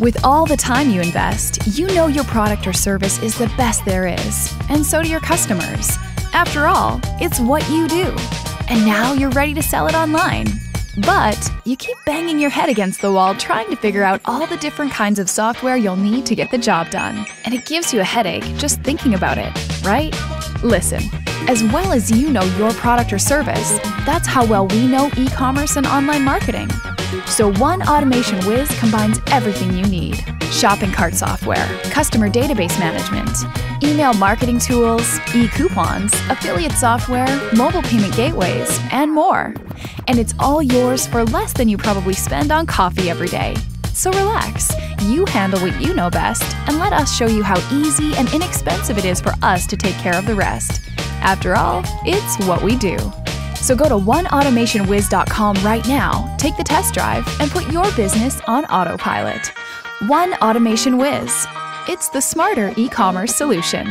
With all the time you invest, you know your product or service is the best there is, and so do your customers. After all, it's what you do. And now you're ready to sell it online. But you keep banging your head against the wall trying to figure out all the different kinds of software you'll need to get the job done. And it gives you a headache just thinking about it, right? Listen, as well as you know your product or service, that's how well we know e commerce and online marketing. So, One Automation Wiz combines everything you need shopping cart software, customer database management, email marketing tools, e coupons, affiliate software, mobile payment gateways, and more. And it's all yours for less than you probably spend on coffee every day. So relax, you handle what you know best, and let us show you how easy and inexpensive it is for us to take care of the rest. After all, it's what we do. So go to oneautomationwiz.com right now, take the test drive, and put your business on autopilot. One Automation Wiz. It's the smarter e commerce solution.